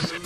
six.